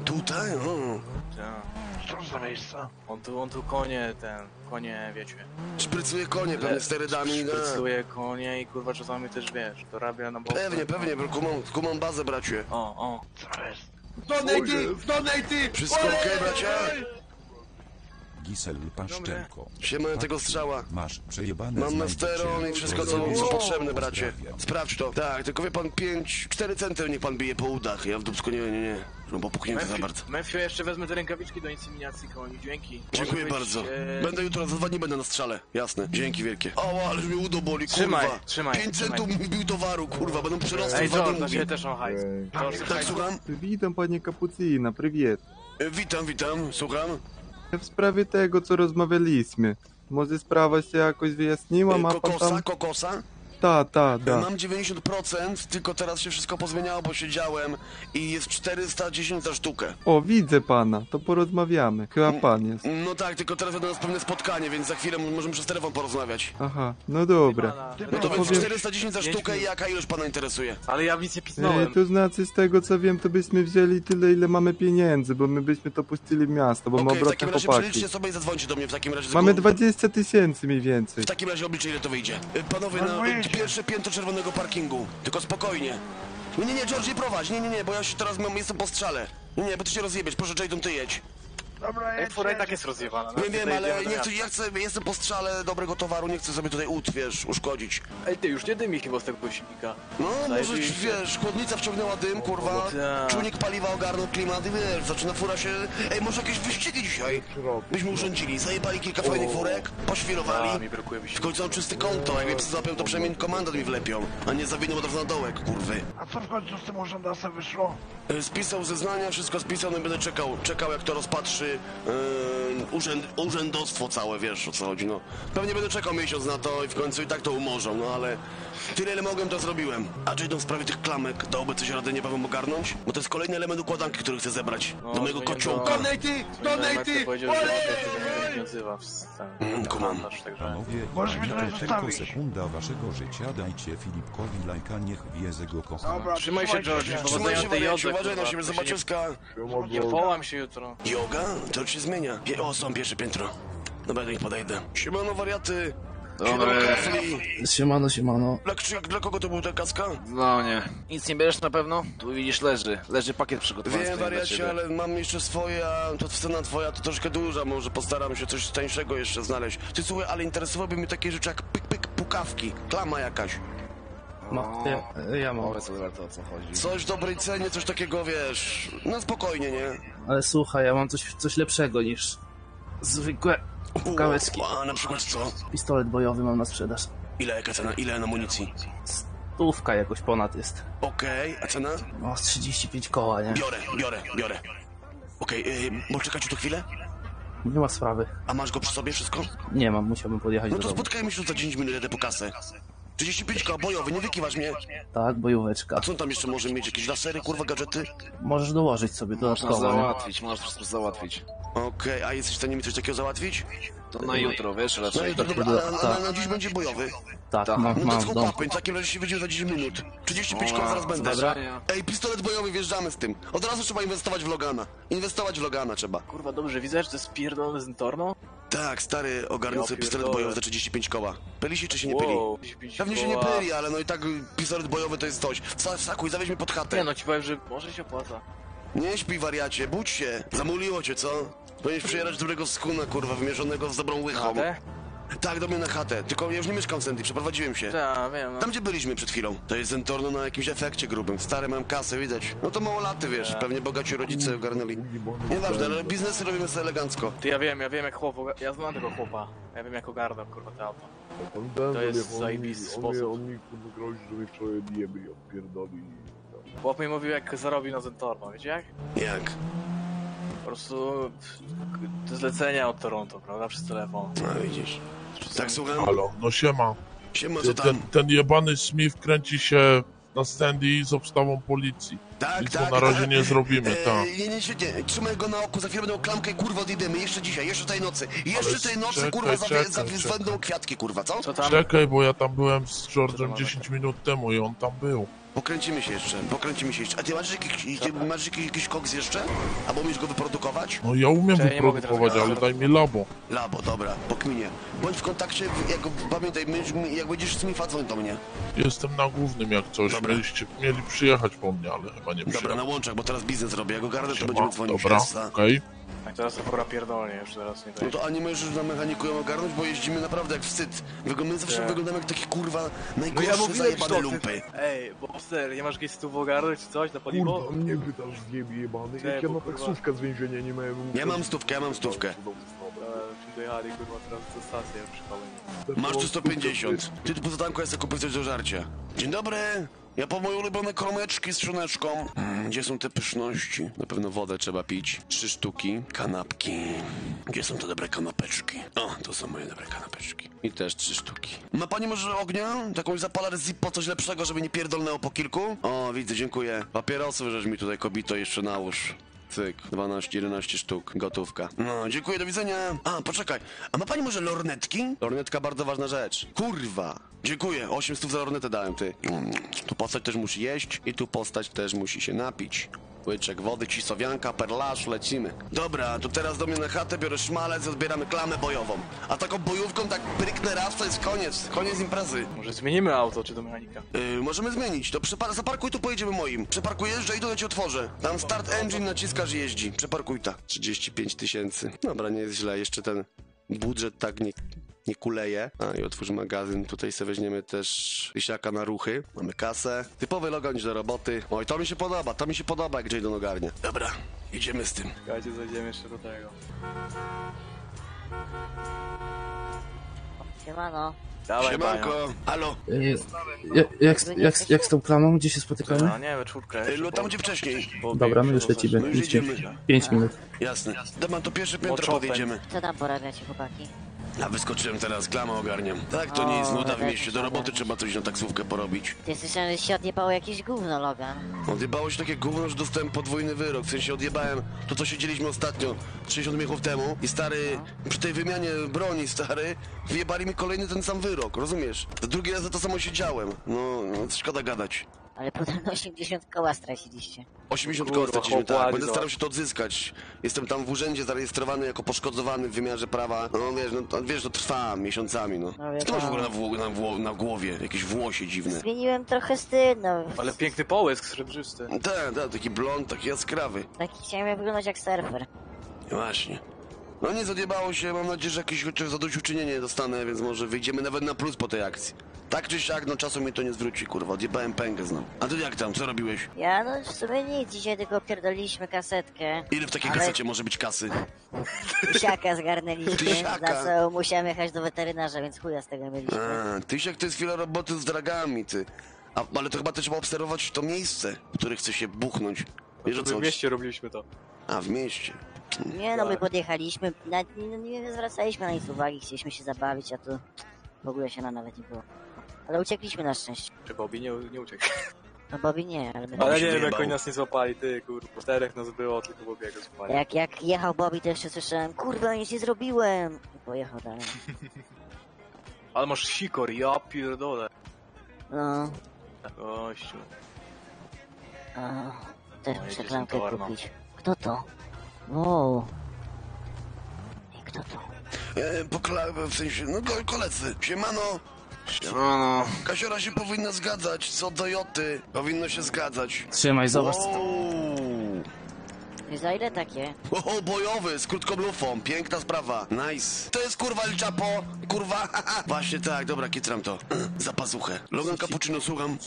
Tutaj? O. Tak. Co za miejsca? On tu, on tu konie, ten, konie, wiecie. Szprycuje konie pewnie sterydami. no. Szprycuje konie i kurwa czasami też, wiesz, dorabia na boku. Pewnie, pewnie, bo kumam, kumam bazę, bracie. O, o. Co jest? Donaty, donaty! Wszystko okej, bracia? Gisel Paszczenko. Tego strzała. Masz przejebane Mam na steron i wszystko co jest potrzebne, bracie. Sprawdź to. Tak, tylko wie pan 5, 4 centy niech pan bije po udach. Ja w dupsku nie, nie, nie. No bo za bardzo. Memphis, jeszcze wezmę te rękawiczki do inseminacji koni. Dzięki. Dziękuję bardzo. E... Będę jutro, za dwa dni będę na strzale. Jasne. Dzięki wielkie. O, ale mnie udo boli, kurwa. Trzymaj, trzymaj. 5 centów mi bił towaru, kurwa. Będą przyrosty. Ej, George, też hajs. Tak, słucham? Witam, panie Kapucina, prywiet. E, witam, witam, słucham. W sprawie tego, co rozmawialiśmy. Może sprawa się jakoś wyjaśniła, ma pan Kokosa, tam... kokosa? Ta, ta, da. Mam 90%, tylko teraz się wszystko pozmieniało, bo siedziałem i jest 410 za sztukę. O, widzę pana, to porozmawiamy. Chyba pan jest. No tak, tylko teraz będę nas pewne spotkanie, więc za chwilę możemy przez telefon porozmawiać. Aha, no dobra. No to powiem- będzie 410 za sztukę i jaka ilość pana interesuje? Ale ja nic nie E, pisnąłem. to znaczy, z tego co wiem, to byśmy wzięli tyle, ile mamy pieniędzy, bo my byśmy to puścili w miasto, bo Okej, my w obrotne takim razie chłopaki. przeliczcie sobie i zadzwońcie do mnie w takim razie. Mamy tylko- 20 tysięcy mniej więcej. W takim razie obliczę ile to wyjdzie. Y, Panowie, No pierwsze piętro czerwonego parkingu. Tylko spokojnie. Nie, nie, nie, George, nie prowadź. Nie, nie, nie, bo ja się teraz mam, jestem po strzale. Nie, nie, bo ty się rozjebiesz. Proszę, Jayton, ty jedź. Dobra, Ej, i jedź. tak jest rozjebana. Nie no, wiem, tutaj ale nie chcę, ja chcę, jestem po strzale dobrego towaru, nie chcę sobie tutaj ut, wiesz, uszkodzić. Ej, ty już nie dymi chyba z tego silnika. No, może, Zajebiście. wiesz, chłodnica wciągnęła dym, kurwa, No czujnik paliwa ogarnął klimat i wiesz, zaczyna fura się... Ej, może jakieś wyścigi dzisiaj byśmy urządzili, zajebali kilka fajnych furek, A, poświrowali. mi brakuje W końcu mam czysty konto, jak mnie psy złapią, to przynajmniej komandat mi wlepią, a nie zawinął od razu na dołek, kurwy. A co w końcu z tym urzędasem wyszło? E, Spisał zeznania, wszystko spisał, no i będę czekał, czekał jak to rozpatrzy e, urzęd, urzędostwo całe, wiesz o co chodzi, no. Pewnie będę czekał miesiąc na to i w końcu i tak to umorzą, no ale tyle ile mogłem to zrobiłem. A czy idą w sprawie tych klamek, dałoby coś radę niebawem ogarnąć? Bo to jest kolejny element układanki, który chcę zebrać No, do mojego dzwonię kociołka. do- Donaty, donaty! Nie odzywa w Mm, kumam. komentarz, także... Panowie, Możesz mi to trochę tylko zostawić. sekunda waszego życia. Dajcie Filipkowi lajka, niech wie, że go kocha. Dobra, Trzymaj się, George, Trzymaj się, tej wariacie, jodze, uważaj na kurwa, siebie, to się zobaczyska. Nie wołam się jutro. Yoga? To już się zmienia. Pie o, są pierwsze piętro. Dobra, do nich podejdę. Siemano, wariaty. Dobra, Siemano, siemano. Dla, czy, dla kogo to był ta kaska? no nie. Nic nie bierzesz na pewno? Tu widzisz, leży. Leży pakiet przygotowany Wiem, wariacie, ale mam jeszcze swoje, a to cena twoja to troszkę duża, może postaram się coś tańszego jeszcze znaleźć. Ty słuchaj, ale interesowałyby mnie takie rzeczy jak pyk, pyk, pukawki, klama jakaś. No, ja, ja mam. Powiedz Roberto, o co chodzi. Coś w dobrej cenie, coś takiego, wiesz, no spokojnie, nie? Ale słuchaj, ja mam coś, coś lepszego niż zwykłe Pukaweczki. A na przykład co? pistolet bojowy mam na sprzedaż. Ile jaka cena, ile amunicji? Stówka jakoś ponad jest. Okej, a cena? No, z 35 koła, nie? Biorę, biorę, biorę. Okej, yy, poczekać tu chwilę? Nie ma sprawy. A masz go przy sobie wszystko? Nie mam, musiałbym podjechać No do to domu. spotkajmy się tu za 10 minut, jedę po kasę. 35 koła bojowy, nie wykiwasz mnie. Tak, bojóweczka. A co on tam jeszcze może mieć? Jakieś lasery, kurwa, gadżety? Możesz dołożyć sobie Można dodatkowo, nie? załatwić, możesz wszystko załatwić. Okej, a jesteś w stanie mi coś takiego załatwić? To na jutro, wiesz, No raczej. to dobra, a, a, a na dziś będzie bojowy. Tak, Tak. mam, No to mam w domu. papy, w takim razie się widzimy za 10 minut. 35 O, koła zaraz będę. dobra. Ej, pistolet bojowy, wjeżdżamy z tym. Od razu trzeba inwestować w Logana. Inwestować w Logana trzeba. Kurwa, dobrze widzę, że to jest pierdolone z Entorno? Tak, stary, ogarnął Ja sobie pistolet pierdolę. bojowy za 35 koła. Pyli się czy się nie pyli? Wow, Pewnie się nie koła. pyli, ale no i tak y, pistolet bojowy to jest coś. Wsa- Wsakuj, zawieź mnie pod chatę. Nie no, ci powiem, że może się opłaca. Nie śpij, wariacie, budź się. Zamuliło cię, co? Powinieneś przyjechać dobrego skuna, kurwa, wymierzonego z dobrą łychą. Chatę? Tak, do mnie na chatę. Tylko ja już nie mieszkam w Sandy, przeprowadziłem się. Tak, wiem, no. Tam, gdzie byliśmy przed chwilą. To jest Zentorno na jakimś efekcie grubym. Stary, mam kasę, widać. No to mało laty, wiesz. Pewnie bogaci rodzice ogarnęli. Nieważne, ale biznesy robimy sobie elegancko. Ty, ja wiem, ja wiem jak chłop, ja znam tego chłopa. Ja wiem jak ogarnął, kurwa, te auto. On ten, To jest on zajebisty sposób. On mi, kurwa grozi, że mi wczoraj diemy i odpierdoli. Chłop mi mówił jak zarobił na Zentorno, wiecie jak? Jak? Po prostu zlecenia od Toronto, prawda, przez telefon. No widzisz. Tak, słucham? Halo, no siema. Siema, co tam? Ten, ten jebany Smith kręci się na standy z obstawą policji. Tak, Nic tak. mu na razie e, nie zrobimy, e, tak. Nie, nie, nie, trzymaj go na oku, za chwilę będą klamkę i kurwa odjedziemy. Jeszcze dzisiaj, jeszcze tej nocy. Jeszcze Ale tej nocy, czekaj, kurwa, czekaj, czekaj. będą kwiatki, kurwa, co? Co tam? Czekaj, bo ja tam byłem z George'em to 10 minut temu i on tam był. Pokręcimy się jeszcze, pokręcimy się jeszcze. A ty masz jakiś, ty masz jakiś, jakiś koks jeszcze? Albo umiesz go wyprodukować? No ja umiem nie mogę wyprodukować, ale gadać. daj mi labo. Labo, dobra, pokminie. Bądź w kontakcie, jak, pamiętaj, my, jak będziesz Smitha, dzwoń do mnie. Jestem na głównym jak coś. Dobra. Mieliście, mieli przyjechać po mnie, ale chyba nie Dobra, na łączach, bo teraz biznes robię. Jak ogarnę, to będziemy dzwonić. Dobra, Jasna. okej. Teraz to pora pierdolnie, już teraz nie No dojdzie. to ani my już na mechaniku ją ogarnąć, bo jeździmy naprawdę jak wstyd. Wyglądamy, my zawsze Tak. wyglądamy jak takie kurwa No najgorsze ja mówiłem, zajebane że to lumpy. ty... Ej, Bobster, nie masz jakieś stu ogarnąć czy coś na paliwo? Kurwa, mnie pytasz z niebie jebany. Nie, Jak ja bo na kurwa- taksówkę z więzienia nie miałem... Ja mam stówkę, ja mam stówkę. Dobra, czyli dojechali kurwa teraz do stacji, przypalenie. Masz tu 150. Ty tu poza tanku ja sobie kupię coś do żarcia. Dzień dobry. Ja po moje ulubione kromeczki z szyneczką. Mm, gdzie są te pyszności? Na pewno wodę trzeba pić. Trzy sztuki. Kanapki. Gdzie są te dobre kanapeczki? O, to są moje dobre kanapeczki. I też trzy sztuki. Ma pani może ognia? Jakąś zapalarę Zippo, coś lepszego, żeby nie pierdolnęło po kilku? O, widzę, dziękuję. Papierosów, żeś mi tutaj kobito jeszcze nałóż. Cyk, 12, 11 sztuk, gotówka. No, dziękuję, do widzenia. A, poczekaj, a ma pani może lornetki? Lornetka bardzo ważna rzecz. Kurwa. Dziękuję, 8 stów za lornetę dałem, ty. Tu postać też musi jeść i tu postać też musi się napić. Łyczek wody, cisowianka, perlaż, lecimy. Dobra, to teraz do mnie na chatę, biorę szmalec, odbieramy klamę bojową. A taką bojówką tak pryknę raz, to jest koniec. Koniec imprezy. Może zmienimy auto, czy do mechanika? Yy, możemy zmienić. To przepar- zaparkuj tu, pojedziemy moim. Przeparkujesz, że idę, to ci otworzę. Tam start engine naciskasz i jeździ. Przeparkuj ta. 35 tysięcy. Dobra, nie jest źle. Jeszcze ten budżet tak nie, nie kuleje. A i otwórz magazyn. Tutaj sobie weźmiemy też lisiaka na ruchy. Mamy kasę. Typowy logan do roboty. Oj, to mi się podoba. To mi się podoba, jak Jadon ogarnie. Dobra, jedziemy z tym. Słuchajcie, zajdziemy jeszcze do tego. Siemano. Dawaj. Siemanko. Halo. Jak, jak, jak, jak z tą klamą? Gdzie się spotykamy? A nie, we czwórkę. Yy, no tam, gdzie wcześniej. Dobra, my już lecimy. No już Idźcie. jedziemy. 5 minut. Jasne. Dobra, to pierwsze piętro podjedziemy. Co tam porabiacie, chłopaki? A wyskoczyłem teraz, klamę ogarniam. Tak, to nie jest nuda w mieście, do roboty trzeba coś na taksówkę porobić. Ty słyszałem, że się odjebało jakieś gówno, Logan. Odjebało się takie gówno, że dostałem podwójny wyrok, w sensie odjebałem to, co siedzieliśmy ostatnio, 60 miechów temu i stary, przy tej wymianie broni, stary, wyjebali mi kolejny ten sam wyrok, rozumiesz? Drugi raz za to samo siedziałem, no, no szkoda gadać. Ale podobno 80 koła straciliście. 80 Kurwa, koła straciliśmy, chłop tak. Będę starał załatwił. się to odzyskać. Jestem tam w urzędzie zarejestrowany jako poszkodowany w wymiarze prawa. No wiesz, no to, wiesz, to trwa miesiącami, no. No, Co ty masz w ogóle na, wło- na, wło- na głowie? Jakieś włosie dziwne. Zmieniłem trochę styl, no. Ale piękny połysk srebrzysty. Tak, tak, taki blond, taki jaskrawy. Taki chciałem wyglądać jak surfer. Właśnie. No nie zadiebało się, mam nadzieję, że jakieś chociaż zadośćuczynienie dostanę, więc może wyjdziemy nawet na plus po tej akcji. Tak czy siak, no czasu mi to nie zwróci, kurwa, odjebałem pęgę znam. A ty jak tam, co robiłeś? Ja no w sumie nic, dzisiaj tylko pierdoliliśmy kasetkę. Ile w takiej Ale kasecie może być kasy? Tysiaka zgarnęliśmy, Tysiaka? za co musiałem jechać do weterynarza, więc chuja z tego mieliśmy. A, tysiak to jest chwila roboty z dragami, ty. A, ale to chyba też trzeba obserwować to miejsce, w które chce się buchnąć. Wiesz o To co w chodzi? mieście robiliśmy to. A, w mieście. Nie no, my podjechaliśmy, nawet nie, nie, nie zwracaliśmy na nic uwagi, chcieliśmy się zabawić, a tu w ogóle się na nawet nie było. Ale uciekliśmy na szczęście. Czy Bobby nie, nie uciekł. No Bobby nie, ale my Ale nie wiem, jak oni nas nie złapali, ty kurwa. Czterech nas było, tylko Bobby'ego złapali. Jak, jak jechał Bobby, to jeszcze słyszałem, kurwa, nic nie zrobiłem. I pojechał dalej. Ale masz sikor, ja pierdolę. No, Gościu. a, też muszę klamkę kupić. Kto to? Wow. I kto to? E, pokla... w sensie, no ko- koledzy. Siemano. Siemano. Kasiora się powinna zgadzać, co do Joty. Powinno się zgadzać. Trzymaj, zobacz co za ile takie? O, bojowy, z krótką lufą, piękna sprawa, nice. To jest kurwa El Chapo, kurwa, Właśnie tak, dobra, kitram to. Za pazuchę. Logan Cappuccino, słucham.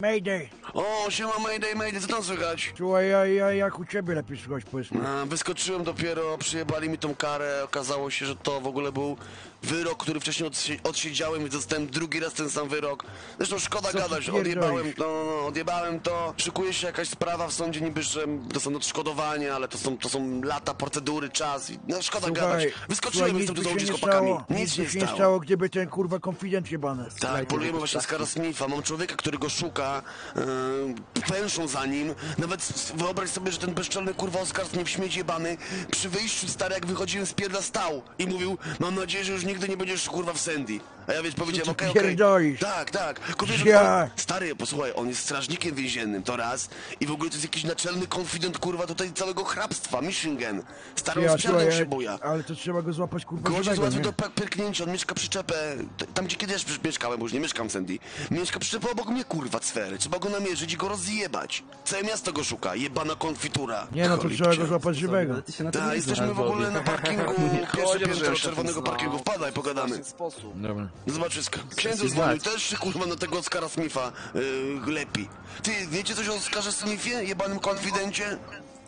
Mayday! O, siema Mayday, Mayday, co tam słychać? Słuchaj, ja, ja, jak u ciebie lepiej słuchać, powiedzmy. A, wyskoczyłem dopiero, przyjebali mi tą karę, okazało się, że to w ogóle był wyrok, który wcześniej odsie odsiedziałem i dostałem drugi raz ten sam wyrok. Zresztą szkoda ty gadać, odjebałem, no, no, no, odjebałem to. Szykuje się jakaś sprawa w sądzie niby, że dostanę odszkodowanie, ale to są, to są lata, procedury, czas i no szkoda gadać. Wyskoczyłem, słuchaj, jestem tu nic by z się nie chłopakami. stało, Nic nic by nie się nie stało. stało, gdyby ten kurwa konfident jebany. Tak, polujemy właśnie Skara Smitha. Mam człowieka, który go szuka, yy, pęszą za nim. Nawet wyobraź sobie, że ten bezczelny kurwa Oskar Smith śmieć jebany przy wyjściu stary jak wychodziłem z pierda stał i mówił, mam nadzieję, że już nigdy nie będziesz kurwa w Sandy. A ja wiesz, powiedziałem, okej, okej. pierdolisz? Tak, tak. Że Ja. stary, posłuchaj, on jest strażnikiem więziennym, to raz. I w ogóle to jest jakiś naczelny konfident kurwa tutaj całego hrabstwa, Michigan. Stary, on Ja, słuchaj, się buja. ale to trzeba go złapać kurwa Gość jest żywego, łatwy nie? do pe- pyrknięcia, on mieszka przyczepę, t- tam gdzie kiedyś mieszkałem, bo już nie mieszkam w Sandy. Mieszka przyczepę obok mnie, kurwa, sfery. Trzeba go namierzyć i go rozjebać. Całe miasto go szuka, jebana konfitura. Nie no, to trzeba go złapać żywego. Ale ty się na tym Tak, nie jesteśmy w ogóle na parkingu, pierwszy, Chodź, pierwszy, żeby czerwonego to parkingu, wpadaj, pogadamy. sposób. Dobra. Zobacz wszystko. Księdzu się dzwonił, też się kurwa na tego Oscara Smitha yy, lepi. Ty, wiecie coś o Oscarze Smithie, jebanym konfidencie?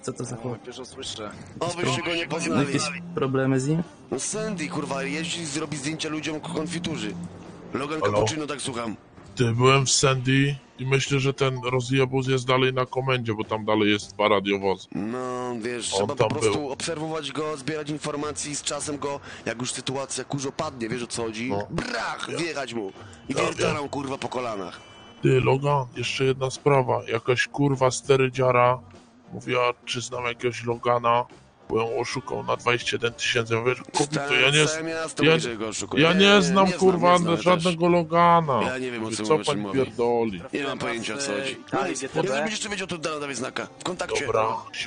Co to za chłop? Pierwsze słyszę. Obyście go nie poznali. jakieś problemy z nim? No Sandy, kurwa, jeździ i zrobi zdjęcia ludziom konfiturzy. Logan? Cappuccino, tak słucham. Ty, byłem w Sandy i myślę, że ten rozjebus jest dalej na komendzie, bo tam dalej jest dwa radiowozy. No, wiesz, On trzeba po prostu był. obserwować go, zbierać informacji i z czasem go, jak już sytuacja kurzo padnie, wiesz o co chodzi? No. Brach, wjechać mu. I Ja wiertarą, kurwa, po kolanach. Ty, Logan, jeszcze jedna sprawa. Jakaś kurwa sterydziara mówiła, czy znam jakiegoś Logana, bo ją oszukał na 21 tysięcy. Ja Wiesz, kobieto, ja nie, ja, ja nie znam nie kurwa znam żadnego Logana. Ja nie wiem, o co mówi, o czym pan mówi. pierdoli. Nie mam pojęcia o co chodzi. GTB. jak będziesz wiedział, to da, dawać znaka. W kontakcie. Dobra,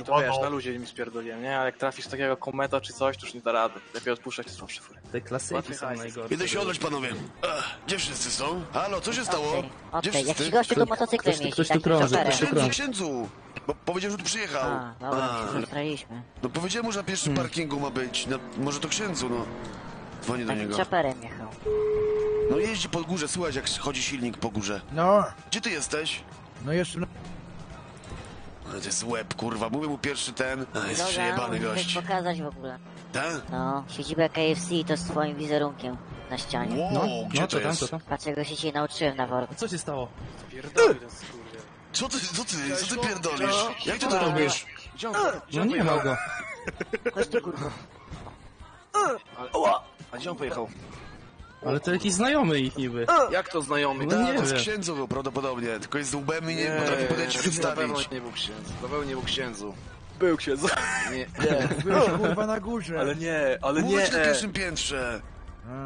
To wiesz, na ludzie mi spierdoliłem, nie? Ale jak trafisz takiego kometa czy coś, to już nie da rady. Lepiej odpuszczać słabsze fury. Te klasyki są najgorsze. Idę się odleć, panowie. Ech, gdzie wszyscy są? Halo, co się stało? Okej, Gdzie okej, jakiś wszyscy? gościu tu motocyklem ktoś tu- jeździ, ktoś tu krąży, ktoś tu Księdzu, krąży. księdzu! Bo powiedział, że tu przyjechał. A, dobra, A, się. No powiedziałem mu, że na pierwszym parkingu ma być. No, może to księdzu, no. Dzwonię do Takim niego. chopperem jechał. No jeździ po górze, słuchaj jak chodzi silnik po górze. No, Gdzie ty jesteś? no na- Ale to jest łeb, kurwa. Mówię mu pierwszy ten. A, jest przejebany musisz gość. pokazać w ogóle. Tak? No, siedzibę KFC to z twoim wizerunkiem na ścianie. Wow, No, gdzie no to jest? Patrz, czego się dzisiaj nauczyłem na worku. Co się stało? Ten skurwiel. Co ty, co ty, co ty pierdolisz? Jak ty to robisz? No nie ma go. Chodź tu, kurwa. A gdzie on pojechał? Ale to jakiś znajomy ich niby. Jak to znajomy? No nie to jest wiem. księdzu był prawdopodobnie, tylko jest z łbem i nie, Nie, potrafi podejść się na pewno przedstawić. nie był księdzu. Na pewno nie był księdzu. Był księdzu. Nie, Byłeś kurwa na górze. Ale nie, ale Mówię nie. ci na pierwszym piętrze.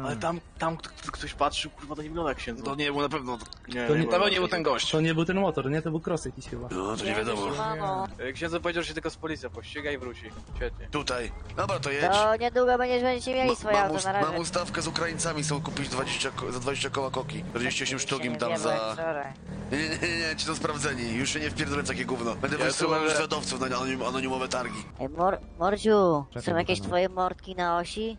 Ale tam, tam k- k- ktoś patrzył, kurwa, to nie wygląda jak księdzu. To nie był na pewno... Nie, To nie, nie był ten gość. To nie był ten motor, nie? To był cross jakiś chyba. No, to nie wiadomo. Mamo, E, powiedział, że się tylko z policja pościga i wróci. Świetnie. Tutaj. Dobra, to jedź. to niedługo będziesz, będziecie mieli swoje mam, auto na razie. mam ustawkę z Ukraińcami, chcą kupić 20, ko- za 20 koła koki. 48 sztuk im dam za... Nie, nie, nie, nie, ci to sprawdzeni. Już się nie wpierdolę w takie gówno. Będę Ja wysyłał już będę- zwiadowców na anonim, anonimowe targi. Ej, Mor Mordziu, są jakieś twoje mordki na osi?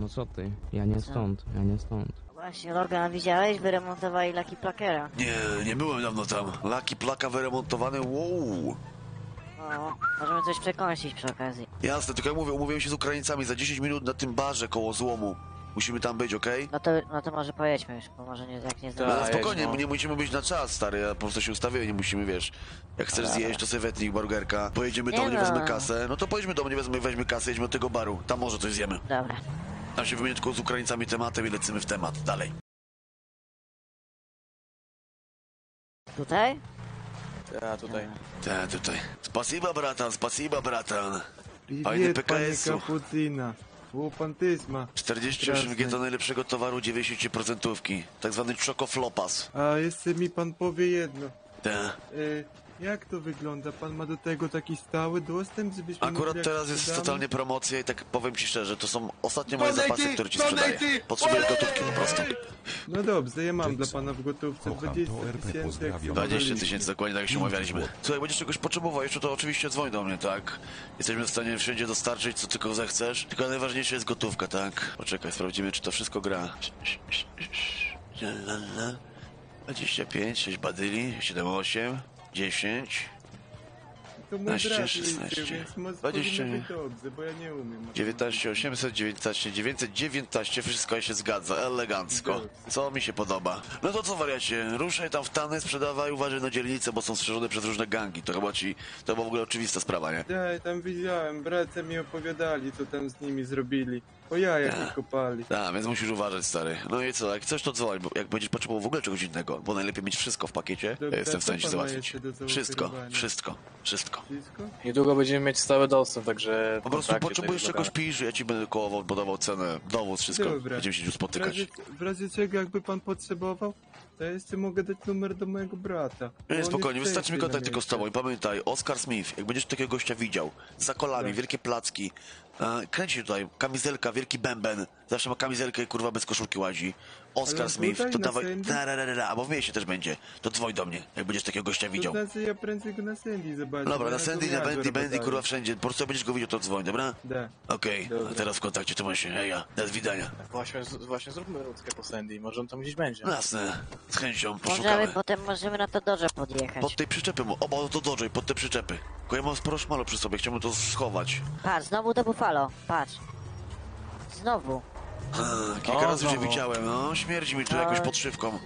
No co ty? Ja nie stąd, ja nie stąd. Właśnie, Logan, widziałeś? Wyremontowali Lucky Plakera. Nie, nie byłem dawno tam. Laki plaka wyremontowany, wow. No, możemy coś przekąsić przy okazji. Jasne, tylko jak mówię, umówiłem się z Ukraińcami za 10 minut na tym barze koło złomu. Musimy tam być, okej? No to, no to może pojedźmy już, bo może nie, jak nie No, zdążymy. ale spokojnie, nie musimy być na czas, stary, ja po prostu się ustawiłem, nie musimy, wiesz. Jak chcesz Dobra. zjeść, to sobie wetnij burgerka, pojedziemy Nie do mnie, no. wezmę kasę, no to pojedźmy do mnie, wezmę, weźmy kasę, jedźmy do tego baru, tam może coś zjemy. Dobra. Tam się wymienię tylko z Ukraińcami tematem i lecimy w temat. Dalej. Tutaj? Ja tutaj. Ta, tutaj. Spasiba, bratan, spasiba, bratan. Fajny PKS-u. Kapucina. Łupantyzma. 48 G to najlepszego towaru 90%. Tak zwany czokoflopas. A jeszcze mi pan powie jedno. Tak jak to wygląda? Pan ma do tego taki stały dostęp, żebyśmy Akurat mogli, teraz jest totalnie promocja i tak powiem ci szczerze, to są ostatnie moje Podaj zapasy, które ci sprzedaję. ty, Potrzebuję gotówki po prostu. No dobrze, ja mam dla pana w gotówce Kocham 20 to RP, tysięcy. jak pozdrawiam. są 20 waliczki. tysięcy, dokładnie tak jak się umawialiśmy. Słuchaj, będziesz czegoś potrzebował jeszcze, to oczywiście dzwoń do mnie, tak? Jesteśmy w stanie wszędzie dostarczyć, co tylko zechcesz. Tylko najważniejsze jest gotówka, tak? Poczekaj, sprawdzimy, czy to wszystko gra. 25, 6 badyli, 7, 8, 10, To mój 15, brat 16, liczył, więc może 20, powinno być dobrze, bo ja nie umiem. 19 800, 19 919, wszystko się zgadza, elegancko. Co mi się podoba. No to co wariacie, ruszaj tam w tany, sprzedawaj, uważaj na dzielnicę, bo są strzeżone przez różne gangi. To chyba ci, to była w ogóle oczywista sprawa, nie? Ja tam widziałem, bracia mi opowiadali, co tam z nimi zrobili. O Ja. ich kopali. Tak, więc musisz uważać, stary. No i co, jak chcesz, to dzwoń, bo jak będziesz potrzebował w ogóle czegoś innego, bo najlepiej mieć wszystko w pakiecie, Dobra, jestem w stanie co ci pan ma załatwić. jeszcze do Wszystko, zaoferowania? wszystko, wszystko. Wszystko? Niedługo będziemy mieć stały dostęp, także... Po prostu potrzebujesz tego czegoś, pisz, ja ci będę kołował, podawał cenę, dowód, wszystko. Dobra. Będziemy się tu W spotykać. razie, w razie czego, jakby pan potrzebował, to ja jeszcze mogę dać numer do mojego brata. bo Nie, on spokojnie, jest wystarczy mi częściej kontakt na tylko z mieście. tobą i pamiętaj, Oscar Smith, jak będziesz takiego gościa widział, z zakolami, Tak. wielkie placki, kręci się tutaj, kamizelka, wielki bęben, zawsze ma kamizelkę i kurwa bez koszulki łazi. Oscar Smith, to dawaj, da, albo w mieście też będzie, to dzwoń do mnie, jak będziesz takiego gościa widział. To znaczy ja prędzej go na Sandy zobaczę. Dobra, na Sandy, na Bendy, Bendy, kurwa wszędzie, po prostu jak będziesz go widział, to dzwoń, dobra? Da. Okej, a teraz w kontakcie, to się, ja, do widzenia. Właśnie, z- właśnie zróbmy rundkę po Sandy, może on tam gdzieś będzie. No jasne, z chęcią, Możemy, poszukamy. potem możemy na to Dodge podjechać. Pod tej przyczepy, mu- o, bo to dodżej, pod te przyczepy. Tylko ja mam sporo szmalu przy sobie, chciałbym to schować. Patrz, znowu to Buffalo, patrz. Znowu. Kilka O, razy już je znowu. widziałem, no, śmierdzi mi tu jakąś podszywką.